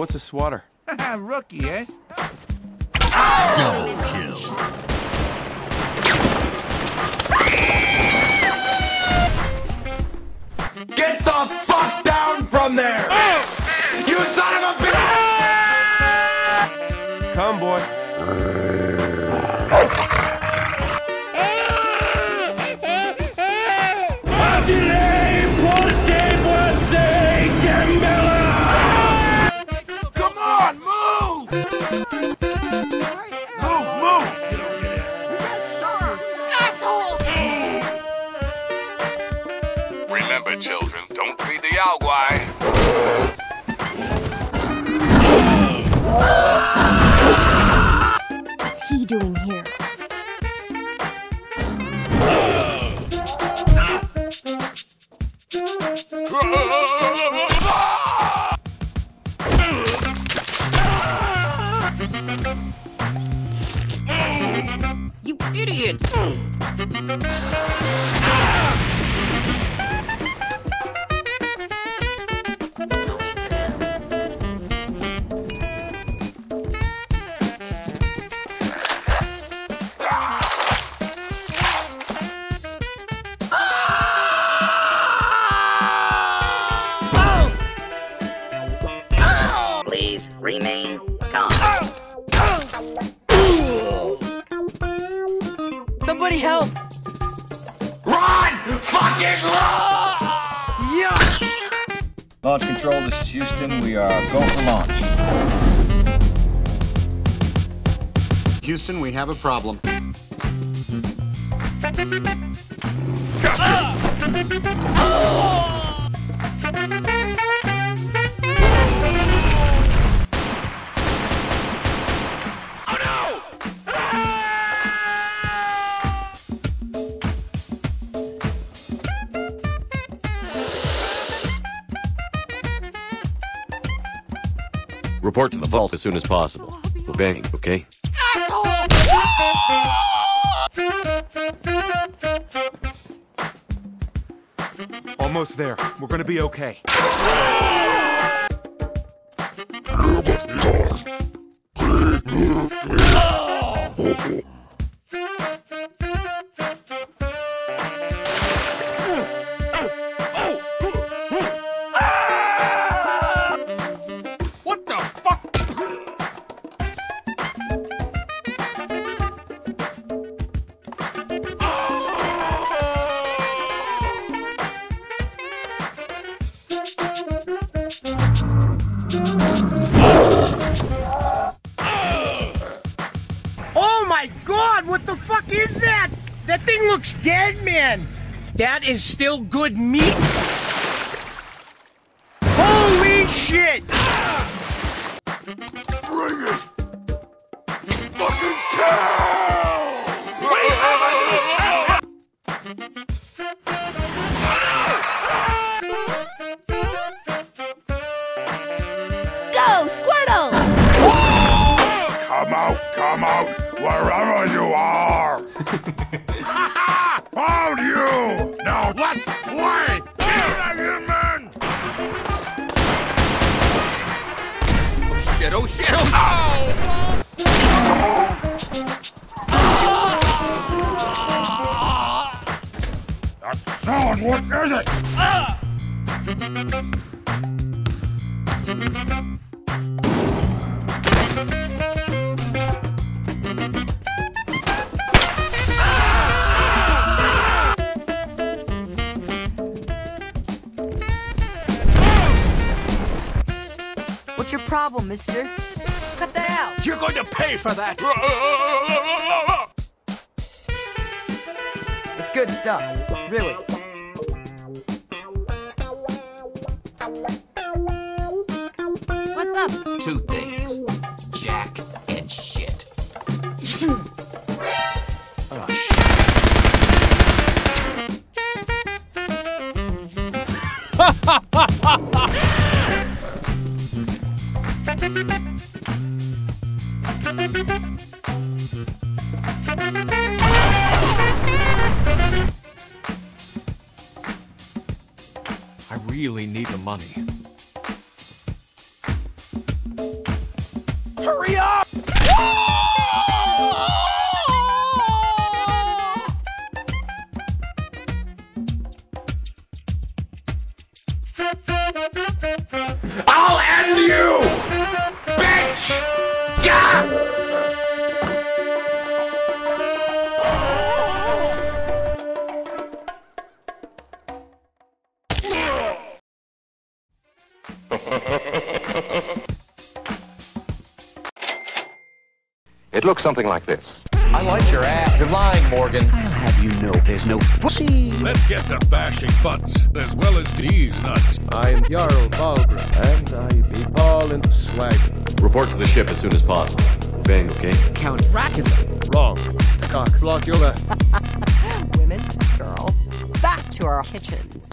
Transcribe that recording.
What's a swatter? Rookie, eh? Double kill. Get the fuck down from there! You son of a bitch! Come, boy. children, don't feed the Yao Guai. What's he doing here? You idiot! Remain calm. Somebody help! Run! Fucking run! Launch control, this is Houston. We are going for launch. Houston, we have a problem. Report to the vault as soon as possible. Obeying, okay? Almost there. We're gonna be okay. My god, what the fuck is that? That thing looks dead, man! That is still good meat? Holy shit! Bring it! Fucking kill! We have a new champion! Go, Squirtle! Come out, come out, wherever you are! Found you! Now let's play! Kill the human! Oh, shit, oh shit, oh! That's sound, what is it? What's your problem, mister? Cut that out! You're going to pay for that! It's good stuff, really. What's up? Two things. Jack and shit. oh, shit. I really need the money. It looks something like this. I like your ass. You're lying, Morgan. I'll have you know there's no pussy. Let's get to bashing butts, as well as these nuts. I am Jarl Balgrim, and I be Paul in swagger. Report to the ship as soon as possible. Bang, okay? Count Dracula. Wrong. It's cock blockula. Women, girls, back to our kitchens.